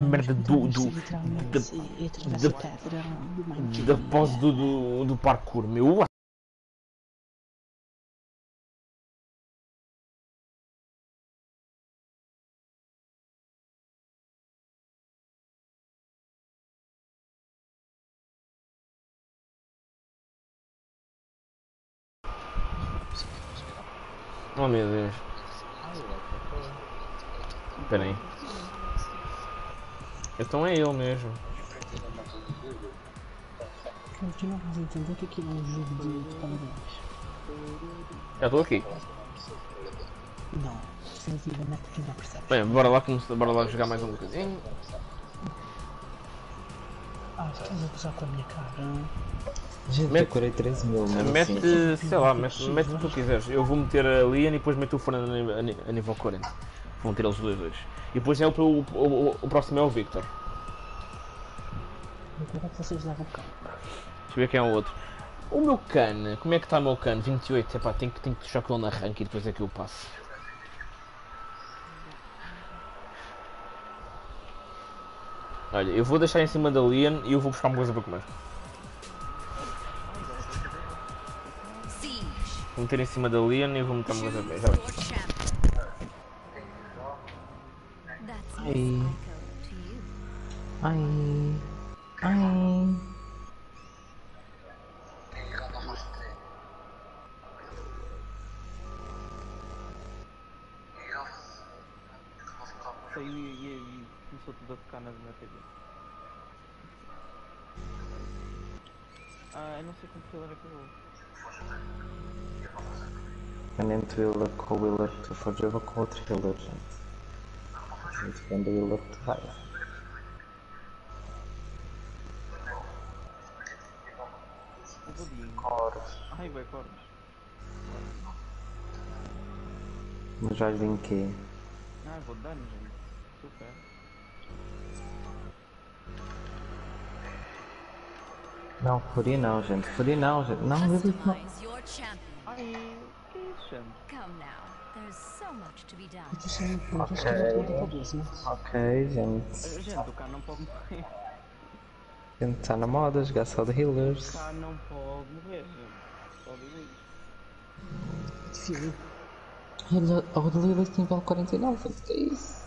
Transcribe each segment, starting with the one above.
merda do. do da- da- da pedra do da pose do, do, do parkour, meu. Oh meu Deus. Espera aí. Então é ele mesmo. Cara, tu não vais entender que aquilo é um jogo de, parabéns. Já estou aqui. Não, tu não percebes. Bem, bora lá, começar, bora lá jogar mais um bocadinho. Ah, estás a gozar com a minha cara. Gente, Mete- decorei 13 mil, mesmo Mete, assim. sei lá, mete, mete o que tu quiseres. Eu vou meter a Lian e depois meto o Fernando a nível 40. Vou meter eles dois dois. E depois é o, o, o, o próximo é o Victor. Agora é que vocês levam cá. Deixa eu ver quem é o outro. O meu can, como é que está o meu can? 28, epá, tenho que, tenho que deixar com ele na rank e depois é que eu passo. Olha, eu vou deixar em cima da Lian e eu vou buscar uma coisa para comer. Vou meter em cima da Lian e vou meter uma coisa para comer. Já vai. Your champ. That's Ai. echo to you. Ai. Ai. Saiu e, e, e começou tudo a tocar na, na TV. Ah, eu não sei quanto ele acabou. Tenente Wheeler com o Wheeler que tu fores, eu vou com outro Wheeler, gente. Gente, quando o Wheeler que tu vai. O Godinho. Coros. Ai, vai, vais vir em quê? Ah, vou dar gente. Super. Não, Fury não, gente. Fury não, gente. Não, eu disse não. Ai, que isso, gente? A a cabeça. Ok, gente. Gente, o cara não pode morrer. A gente está na moda, jogar só de healers. O cara não pode morrer, gente. Só isso. Filho, Olha, o de Lilith nível 49, gente, que é isso?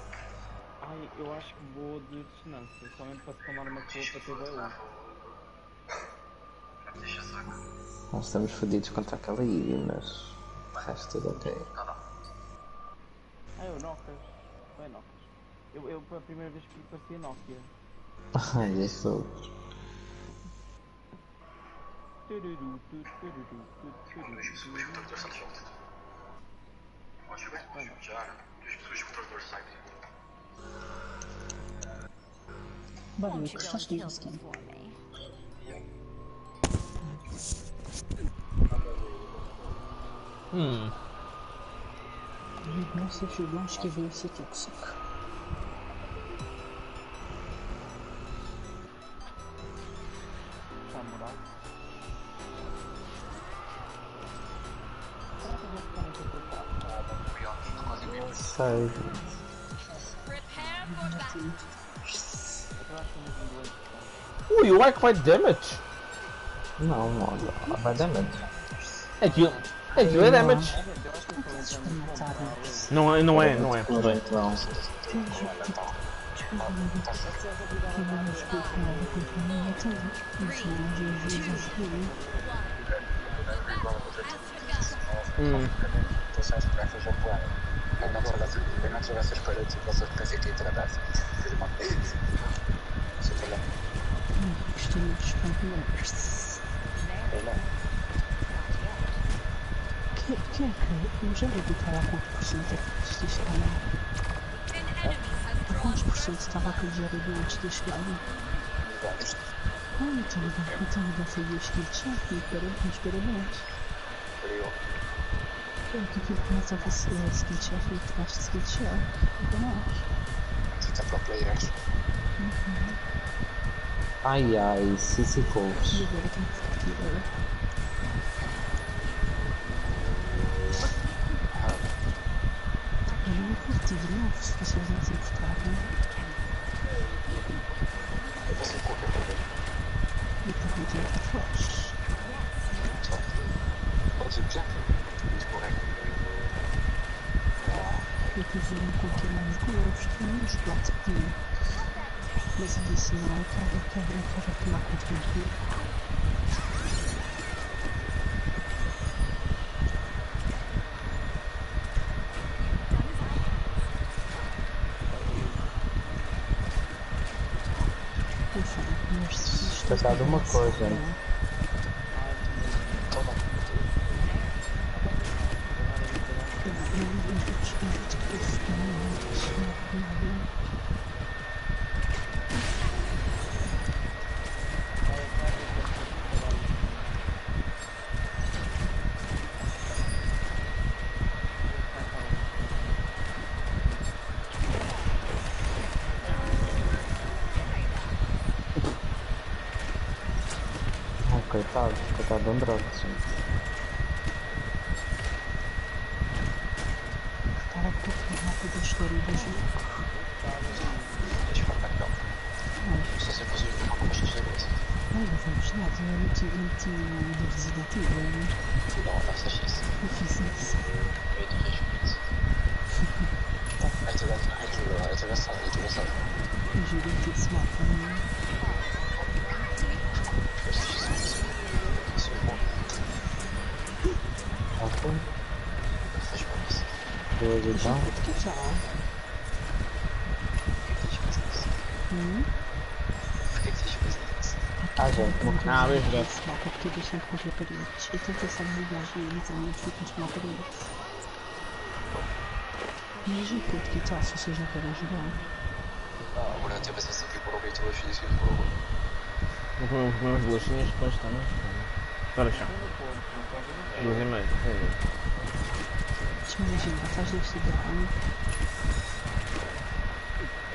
Ai, eu acho que vou de distância. Somente para tomar uma cor para ter bem Nós estamos fodidos contra aquela Ivy, mas o resto tudo ok. Ah, eu Nokias. Foi Nokias. Eu, eu, pela primeira vez que parecia Nokia. Ai, eu sou. Acho que veio esse tóxico. Tá moral. Sei. Prepare for battle. Eu acho que é muito inglês. Ui, you like my damage? Não, moda. Vai damage. É aquilo. É aquilo, é damage. Mataram. Não é, não é, não é. Não. Que vamos continuar a continuar a tudo. Personagens vivos aqui. Hum. Costumo dos campeões. Que, que é que o Jared está lá quantos por cento é que vocês estão lá? An enemy has A drawn quantos por cento estava aquele Jared antes de chegar ali? Ah, então, então ele foi o skill check e parabéns, parabéns. É que aquilo começa a fazer o skill check e tu faz skill check. Então nós. Ai ai, Cici Couves. E agora tem que ficar aqui agora. Eu não curti de novo se vocês não se importarem. eu estranho os platos que tinha. Mas eu disse, não, eu quero, eu quero, eu quero tomar conta de tudo. Eu falo, mas se isto Tratar de uma coisa, não, hein? eu- eu- eu vou te- eu vou te prestar, não, não, não. Ai, coitado, coitado do Android, gente. Ok. Faz pra você. Beleza, então. Por que já? Hum? Por que que? Ah, gente, não Ah, bem jogado. Esse mapa porque eu deixei contra a parede. Eu tentei salvar eles e eu fui continuar para eles. Mas o puto que tal se vocês não querem jogar? Agora eu tenho a sensação que por alguém vai fazer isso por alguém. Vou comer umas bolachinhas, depois está mais. Olha chão. Duas e meia. É. Te imagina, faz deste drama.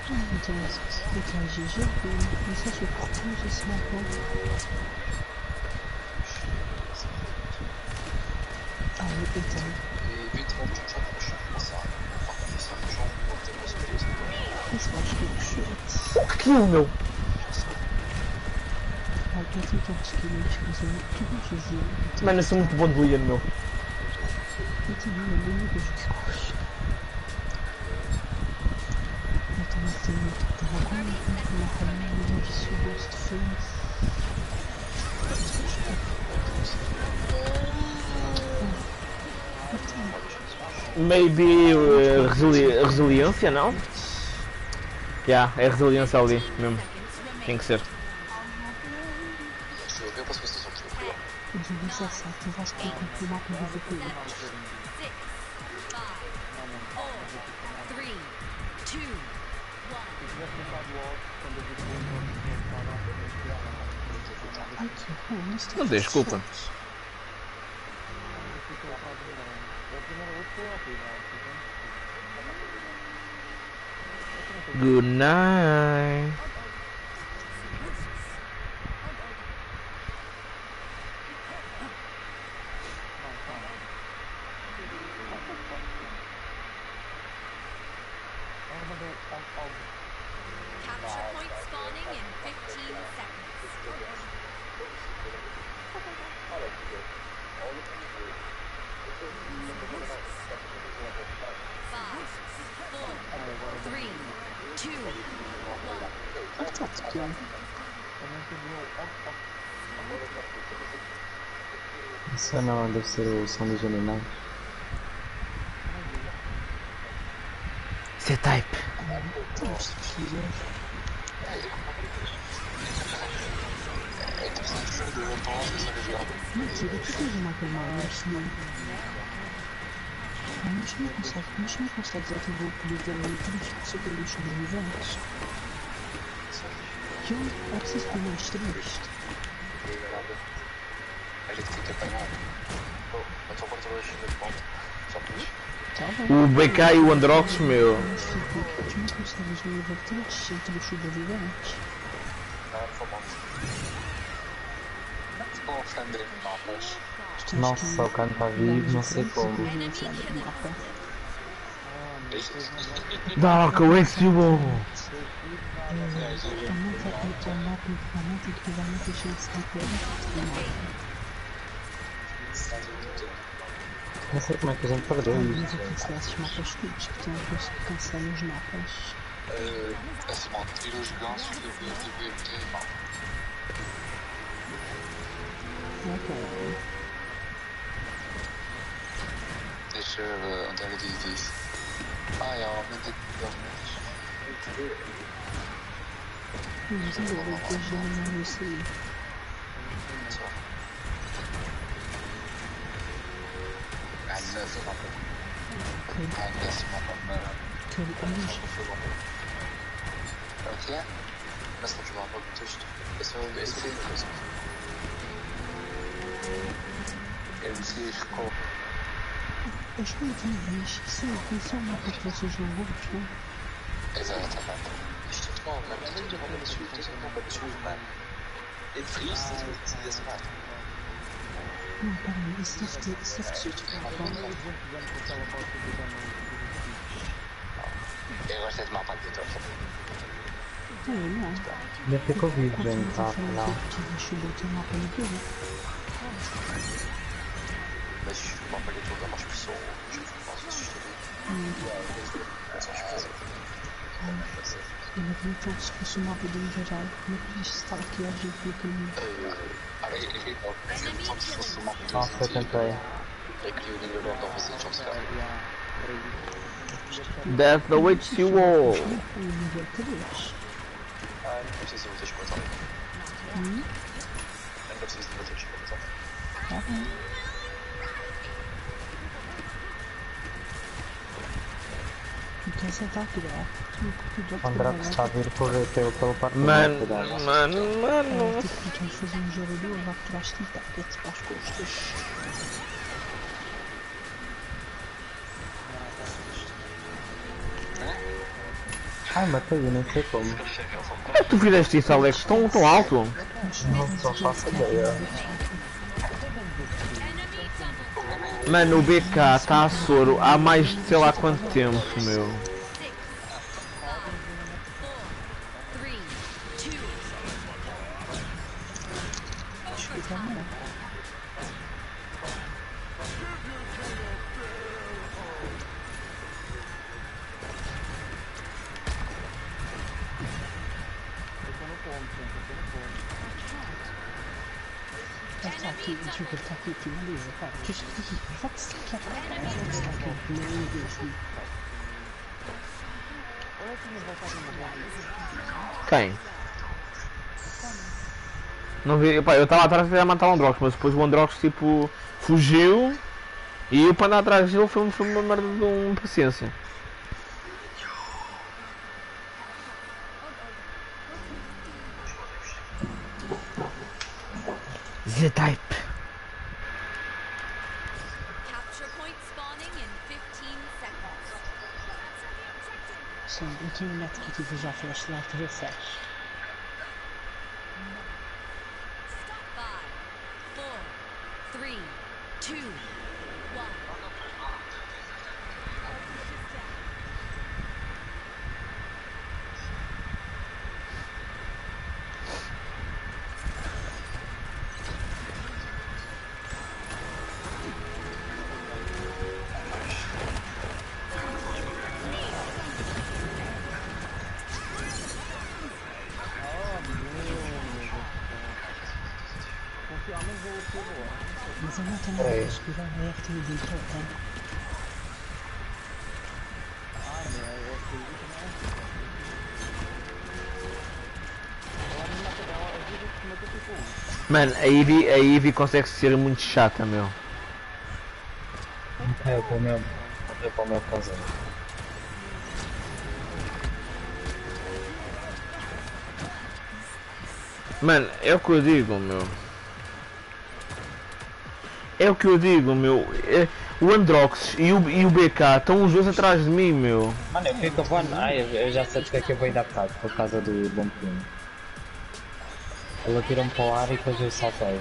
Então, então a GG, não sei se eu curto esse mapa. Ah, eu então, E eventualmente um jogo puxa passado. Para começar o jogo, vou ter uma experiência. esse eu acho que é o shit. O que aquilo, meu? Ah, eu tenho tantos skills, mas eu tudo eu fazia. Mano, eu sou muito bom de Leon, meu. Maybe uh, resili resiliência, não? Já, yeah, é resiliência ali mesmo. Tem que ser. Que eu uma coisa de tudo. Six, five, four, three, two, one. Ai, que bom, não estou Não tem desculpa. Good night. Isso não deve ser o som dos animais. C-Type. Que. É do. Mentira, que uma camada assim? Mas não consegue, mas não consegue desativar o poder da lei dos super sobreviventes. E eu, é ter mais três. Aí ele tem que apanhar. Pô, eu tô cortando hoje de ponto. Só por isso. Tá bom. O BK e o Androx, meu. Não Nossa, o cara tá vivo, não sei como. Dark Westball. A meta, a mapa, a meta equivalente a chance de ter no mapa. Não sei como é que a gente perdeu Mas isso. aqui se desses mapas todos, que tem depois que cancelam os mapas. Euh, laisse-moi tire os gansos do BTBT. Ok. Deixa eu onde é que diz isso. Ah, é aumenta realmente. Mas agora depois já não isso aí. Ah, nesse mapa. Ah, nesse mapa. mas- Que eu Só que foi bom. O que é? Nesse mapa do texto. Esse é o esse é o coisa. Eu disse escola. As coisinhas, sim, isso é um mapa que vocês não gostam. Exatamente. Isto é bom, mas é tudo bom, mas tudo é bom, mas tudo bem. É triste, isso é esse mapa. Não, peraí, isso deve ter, isso deve ser tipo uma forma. Eu gosto de mapa de troca. Não, não. Deve ter Covid, Quando gente, você tá? tá falando Não. que tu deixou de ter um mapa no jogo, Mas o mapa de troca é mais pessoas. Posso assistir. É só as pessoas. eu não vi então se fosse um mapa de um geral, como é que isso está aqui a gente no caminho? Ora, eu queria como se fosse um mapa de Nossa, eu tentei. Eu queria o nível de você de jumpscare. Death awaits you all. Não foi um nível 3. Ah, não preciso de muitas coisas ali. Hum? Não preciso de muitas coisas ali. Tá bom. Então você tá aqui, ó. O André está a vir por pelo, pelo parque Mano, mano, mano. Tipo, tu queres fazer um vai atrás de ti, tá? Que é tipo às costas. Ai, matei, eu nem sei como. Como é que tu fizeste isso, Alex? Tão, tão alto? Não só faço ideia. Mano, o BK está a soro há mais de sei lá quanto tempo, meu. tá aqui, tá aqui, beleza, cara. Que Quem? Não vi, eu estava atrás de matar o Androx, mas depois o Androx tipo fugiu e eu para andar atrás dele foi, foi uma merda de um paciência. Z-Type. capture Tenho um neto que tive já flashlight 17. Esquivar, é que tem dito, tá? Mano, a Eevee, a Eevee consegue ser muito chata, meu. É para o meu, é para o meu casinho. Mano, é o que eu digo, meu. É o que eu digo, meu. É- o Androx e o, e o BK estão os dois atrás de mim, meu. Mano, eu fico. Ai, eu, já sei porque é que eu vou bocado, por causa do bom primo. Ele atira-me para o ar e depois eu saltei.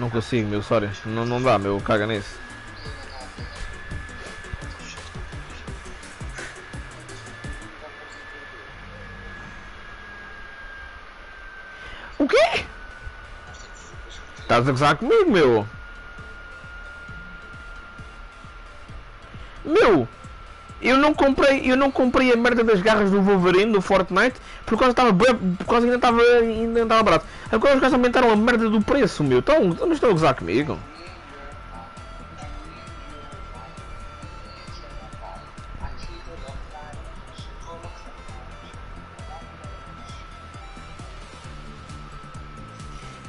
Não consigo, meu, sorry. Não, não dá, meu, caga nisso. O quê? Estás a gozar comigo, meu? Meu! Eu não comprei, eu não comprei a merda das garras do Wolverine do Fortnite por causa estava por causa ainda estava ainda estava barato. Agora os gajos aumentaram a merda do preço, meu. Então, não estão a gozar comigo.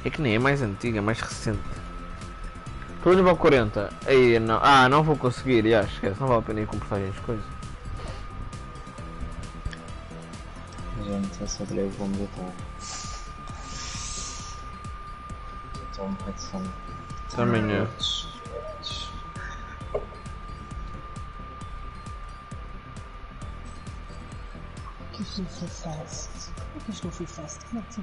É que nem é mais antiga, é mais recente. Estou nível 40. Aí, não. Ah, não vou conseguir, já, esquece, não vale a pena ir com personagens coisas. Gente, eu só tirei o bombo do tal. Estou um bocado de sono. Também eu. Que isto não foi fast? Por que isto não foi fast? Como é que?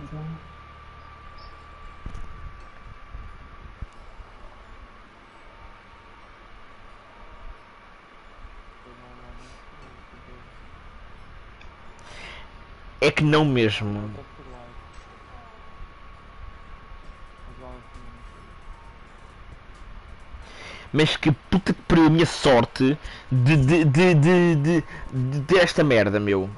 É que não mesmo. Mas que puta que pariu a minha sorte de, de, de, de, de, de ter esta merda, meu.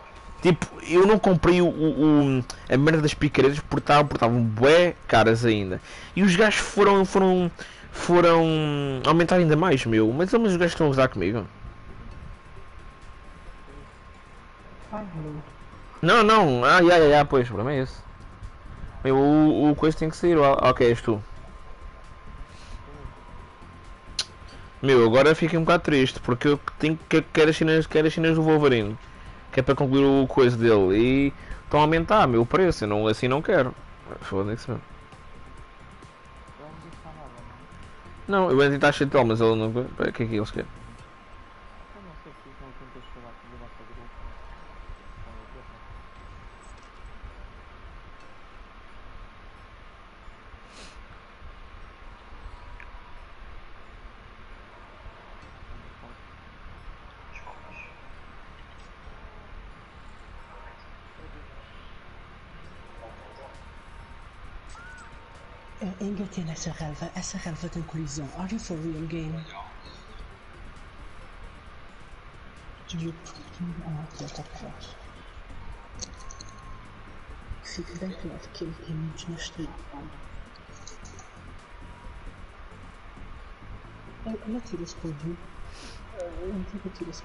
Tipo, eu não comprei o, o- a merda das picaretas porque estavam estavam bué caras ainda. E os gajos foram, foram, foram aumentar ainda mais, meu. Mas, mas os gajos estão a usar comigo. Não, não, ah, já, já, já, pois, o problema é esse. Meu, o, o coisa tem que sair, ah, ok, és tu. Meu, agora fiquei um bocado triste porque eu tenho que quero as chineses, quero as chineses do Wolverine. Que é para concluir o coisa dele e estão a aumentar, meu, o preço, eu não, assim não quero. Foda-se mesmo. Eu não disse nada, não. O Andy está cheio de tal, mas ele não. Pera, O que é que eles querem? Eu não sei se isso não tentas falar com o nosso grupo. Então, eu vou ver. Eu engatei nessa relva. Essa relva tem colisão. Are you for real game? You Ah, ok, está claro. Fique bem claro que ele tem muitos na estrada. Ele atira-se por mim. Ele atira-se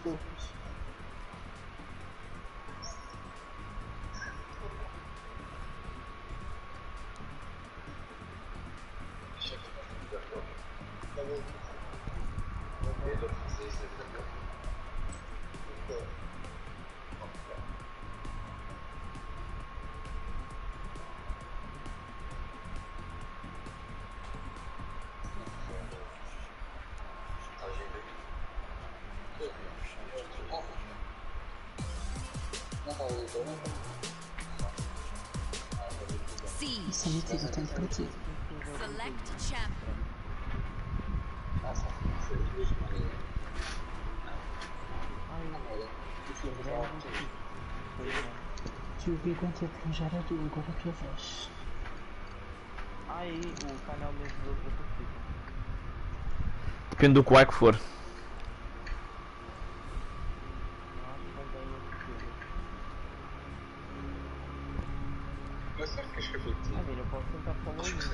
Arranjar a tua, agora vez. Aí, o canal mesmo do outro partida. Depende do qual é que for. Não que que isso.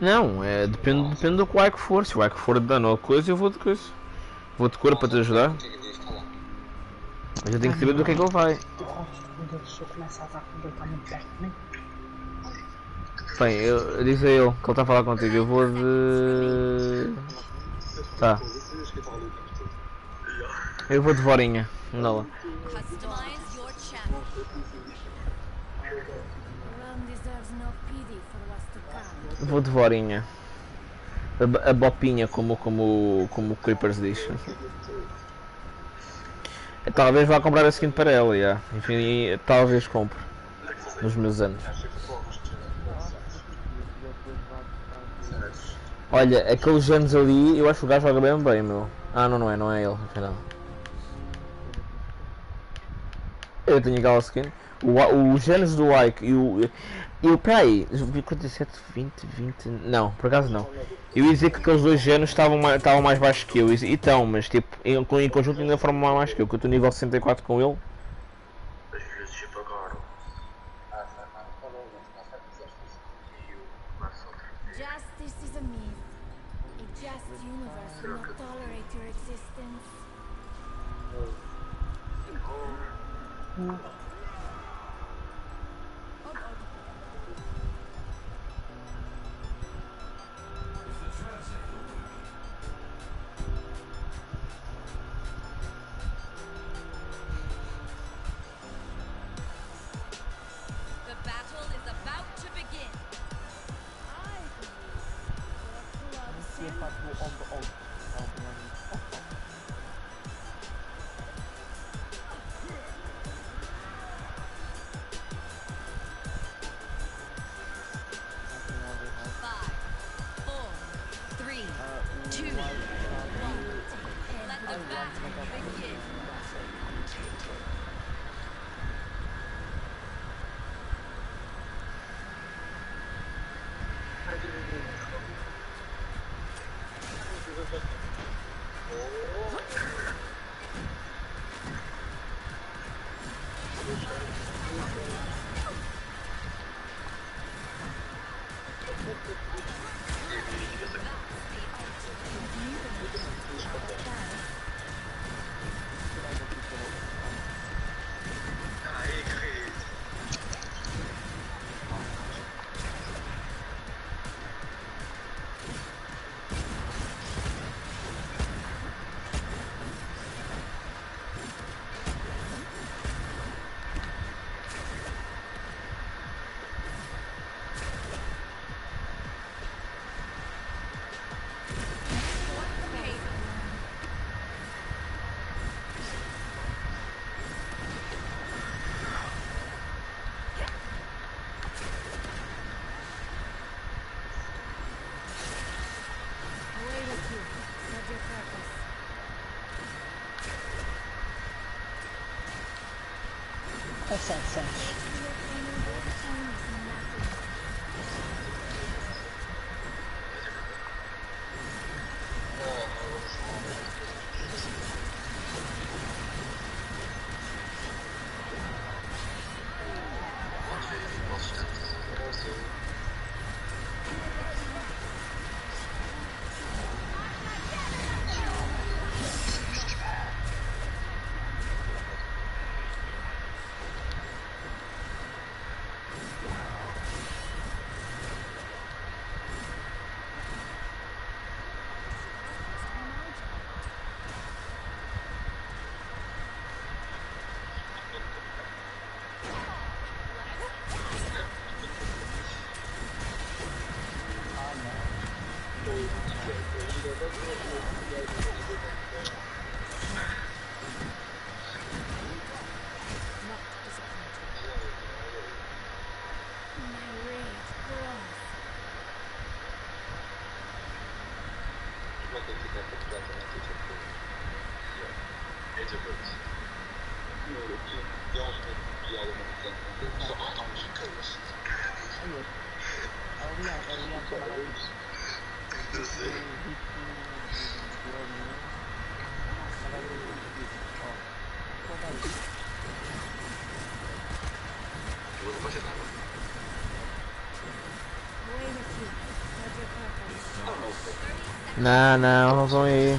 Não, é, depende, depende do qual é que for. Se o é que for dando alguma coisa, eu vou de coisa. Vou de cor para te ajudar. Que que. Mas eu tenho que saber do que é que ele vai. Tu gostas quando ele só começa a dar quando ele está muito perto de mim? Bem, eu, eu disse a ele que ele está a falar contigo. Eu vou de. Tá. Eu vou de Vorinha. Anda lá. Customize your champion. Rome deserves no pity for what's to come. Vou de Vorinha. A, a bopinha, como, como, como o Creepers diz. Talvez vá comprar a skin para ela, já. Enfim, talvez compre. Nos meus anos. Olha, aqueles genes ali, eu acho que o gajo joga bem bem, meu. Ah, não, não é, não é ele, afinal. Eu tenho aquela skin. O, o genes do Ike e o. Eu, peraí, 47, 20, 20. Não, por acaso não. Eu ia dizer que aqueles dois genes estavam mais, estavam mais baixos que eu. E estão, mas tipo, em, em conjunto ainda formam mais baixo que eu. Que eu estou nível 64 com ele. Às É 7, 7. Your final overtime is nothing. My rage grows. Vou ter que dar completamente tipo. É de verdade. Eu tinha um diálogo muito tempo. Só matar uns caras. Aliás, aliás, aliás. Eu sei. Eu vou fazer nada. Away with you. Serve your purpose. Não, não, não vão aí.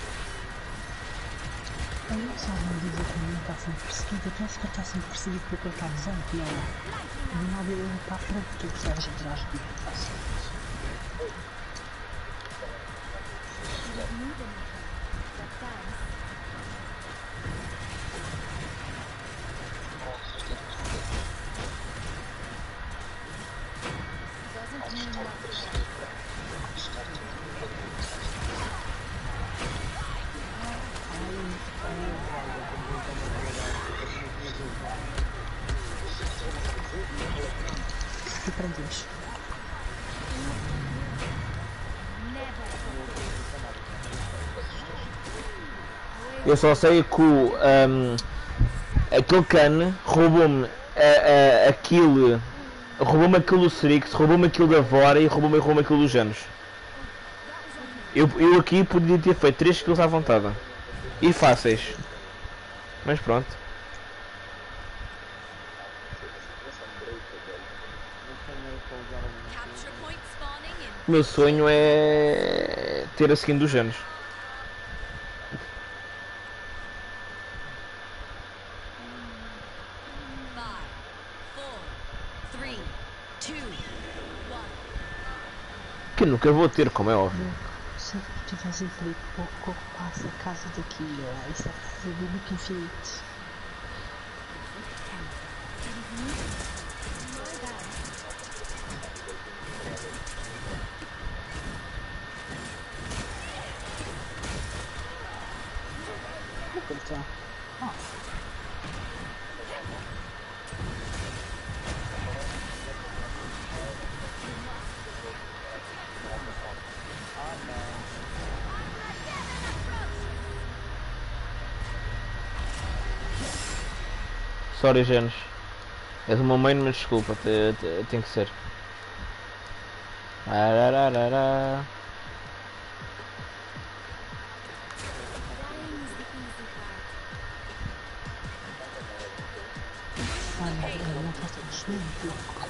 Eu pensar. Aí o Salman dizer que não está sendo perseguido, então se que está sendo perseguido por aquele que não é. Lightning Do nada ele frente, tu precisas atrás de. She Eu só sei que o. Um, aquele can roubou-me a- a- aquilo. Roubou-me aquilo do Strix, roubou-me aquilo da Vora e roubou-me roubou aquilo dos Janos. Eu, eu aqui podia ter feito 3 kills à vontade. E fáceis. Mas pronto. O meu sonho é ter a skin dos Janos. Que nunca vou ter, como é óbvio. Se tu tiveres infinito, pouco passa a casa daqui, ó. Isso é casa do Sorry, Janos. És o meu main, mas desculpa, te- te- tem que ser. Arararara. Part. Ah, não, não,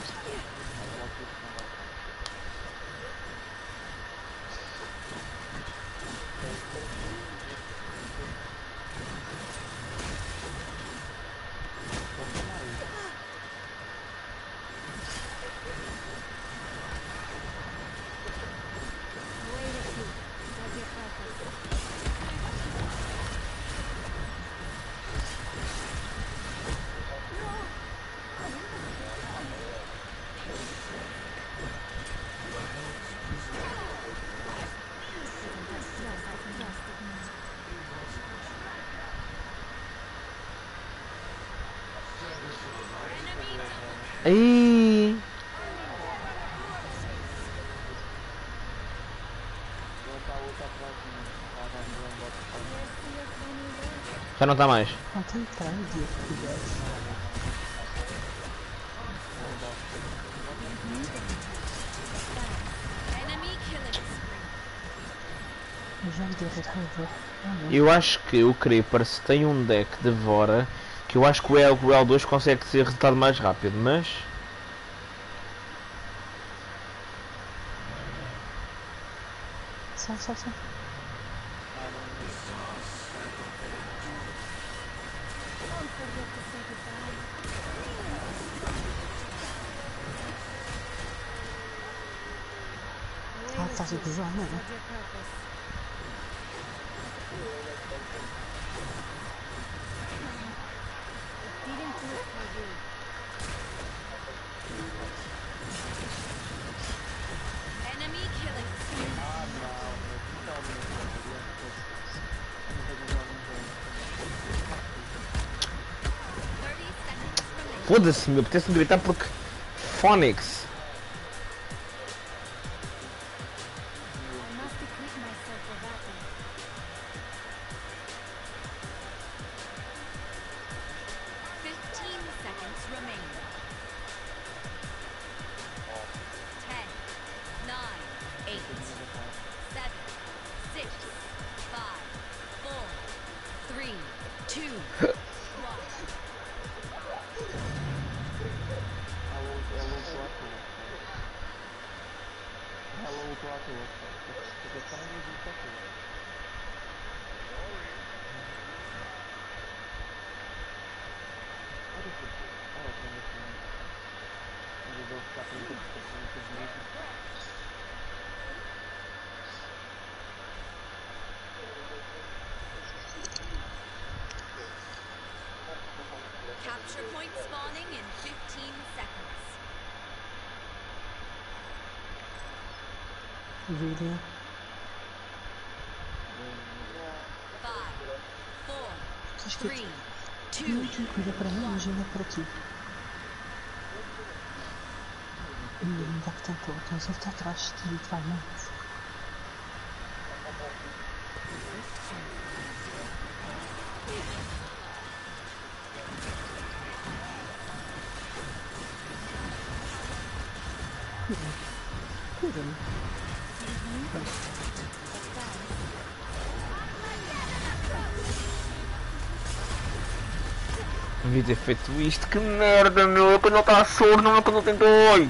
Já não está mais. Não tem trás. Eu. Ah, acho que o Creeper se tem um deck de Vora, que eu acho que o El o L2 consegue ser resultado mais rápido, mas. Foda-se, meu, apetece-me gritar porque. Phonics. Vira. Acho que não tem coisa para mim, mas ainda por aqui. E ainda que tentou, então ele está atrás de literalmente. Cuida-me. Ter feito isto, que merda, meu. É quando ele está surdo, não é quando ele tem dois.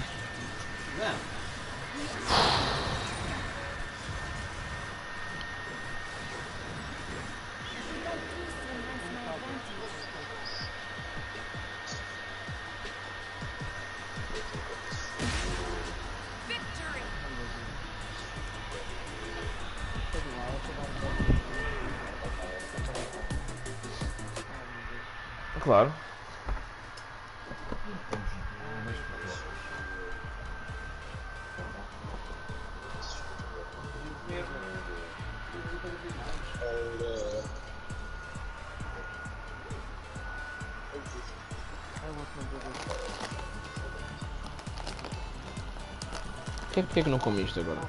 Porquê, porquê que não come isto agora?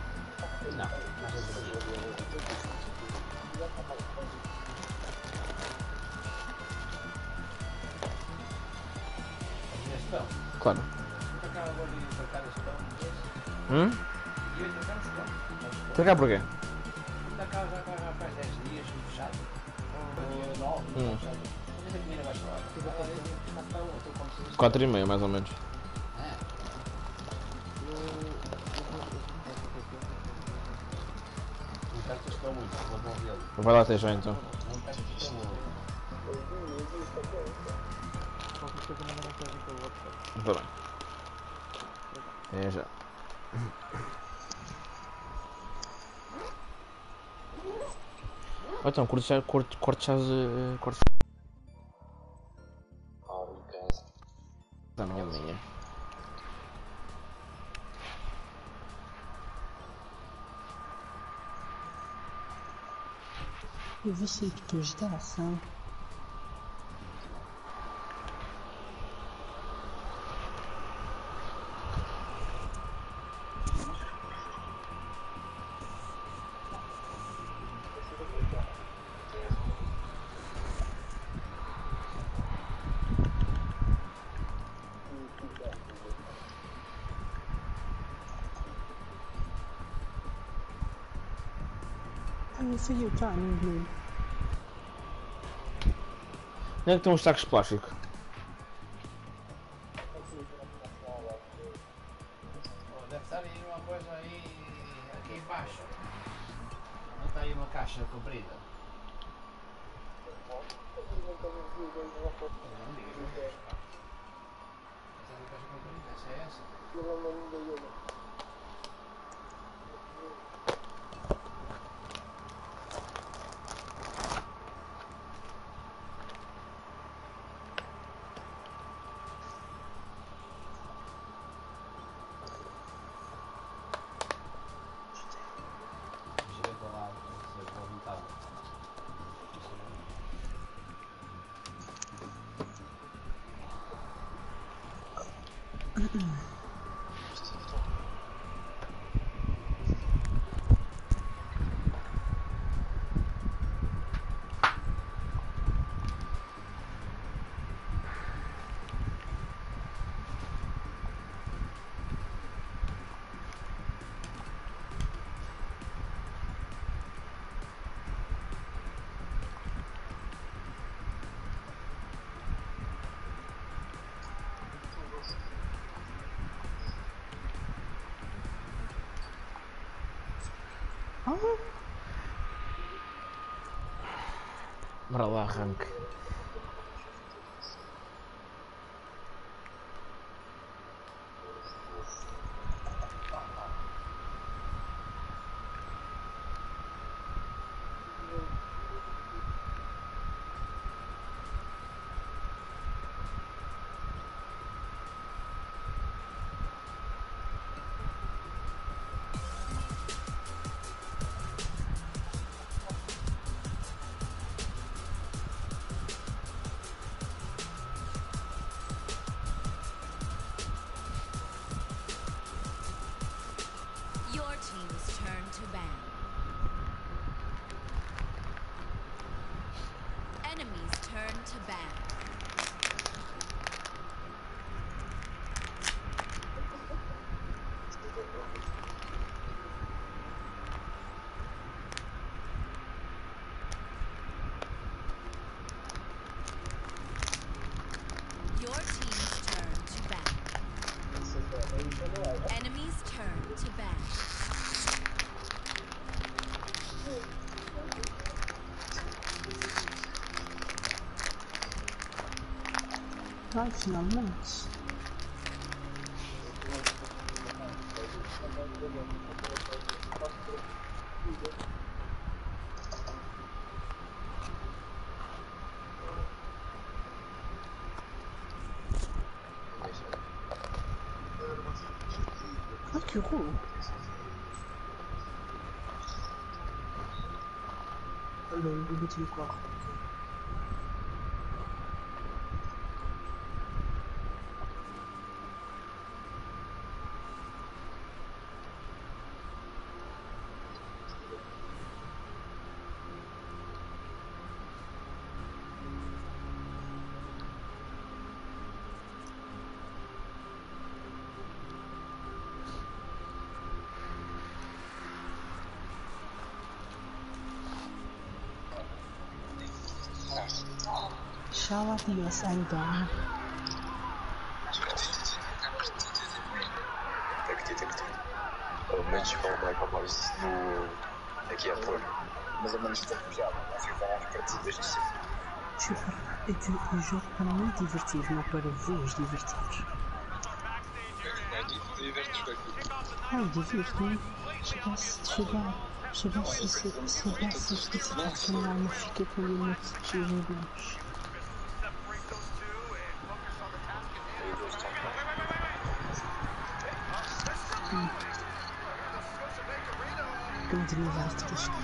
Não, Claro. Hum? Trocar porquê? Hum. Quatro e meia, mais ou menos. Vai lá já então. Tá bem. É já. Então, cortes já, cortes, cortes já, Sair depois da ação. Sei o timing, Blue. Onde é que estão os sacos de plástico? Deve estar aí uma coisa aí aqui embaixo. Não está aí uma caixa comprida. Não. Bora lá, arranque. Ai, finalmente. Ai, que horror. Olha, eu que ter. Pelo menos com o Michael Myers no. aqui à torre. Mas ao menos tem piada. Não fica lá partidas de sempre. Chupa, é que o jogo para me divertir, não para vos divertir. Ai, divirto-me. Chegasse, chegar, chegasse, se soubesse que se fosse uma alma, fica com ali muitos segundos. Aí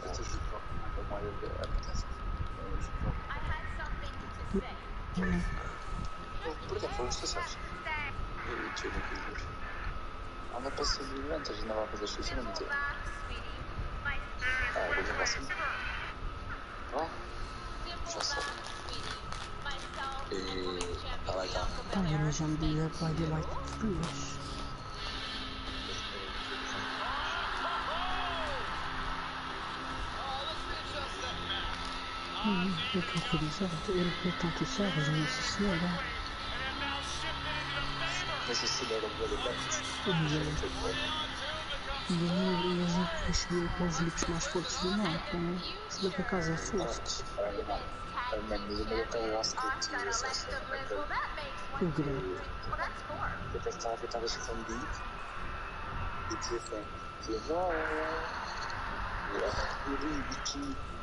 pensei que estão vendo você foi preto. Mas não, nem reparei. É que tipo, geralmente no canal se despediu. Não tenho evento isto, mas... Vamos ver se foi preto. Ah, o ator que não está mal. Uhum. Não é gosto. Isso é tudo bom. É uma ideia. I had something to say. Por exemplo, você sabe. Eu tinha que ver. Anda para ser durante, a gente não vai fazer isso, não tem. Back, sweetie. My Ah, eu vou assim. Ó, já simple sabe. back, sweetie. Myself, E. including Tá lá, champion tá. Bianca Tá, Belair. mas já me diga para de like duas. Hum, eu estou autorizado. Ele botou que serve, nossa senhora. Mas esse era o meu lugar. E ele e a gente conseguiu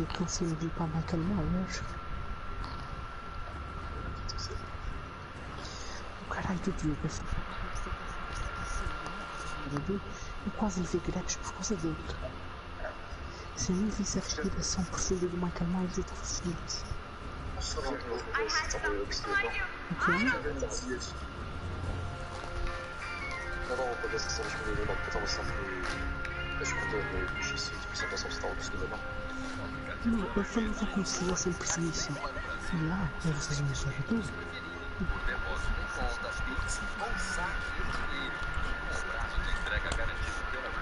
eu cansei de ir para a Michael Myers. O caralho do Diogo. Eu quase lhe vi gregos por causa dele. Se eu nem visse a respiração profunda do Michael Myers, eu estava feliz. I had something for you. O quê? Não dá uma cabeça se eles me viram porque eu estava sempre a esconder no xixi, por isso eu só estava perseguindo, não. Não, eu falava como se estivessem perseguição. E ah, mas vocês me acham tudo? depósito em conta, Pix ou saque dinheiro. Um prazo de entrega garantido pela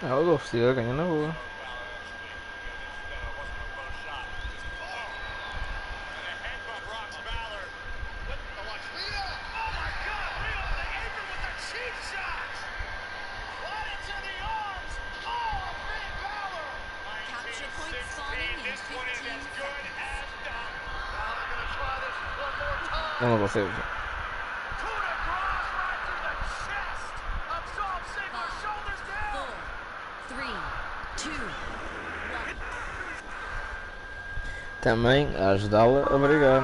Ah, o Godzilla ganha na boa. No, no lo sé. também a ajudá-la a brigar.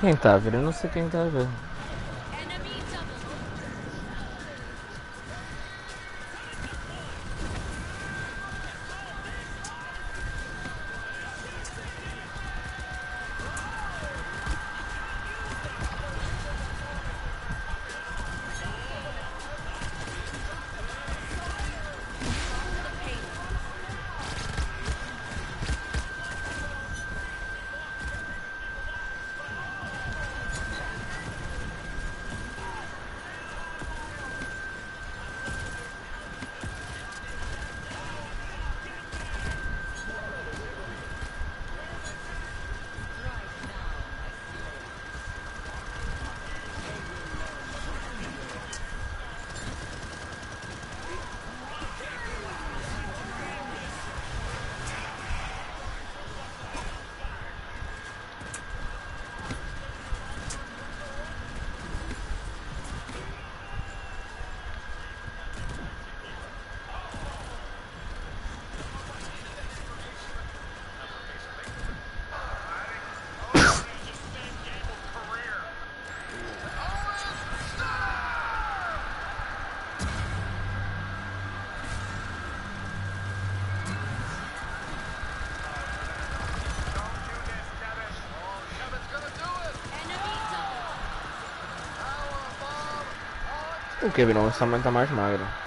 Quem tá, vendo? Eu não sei quem tá, vendo. O Kevin Owens também está mais magro.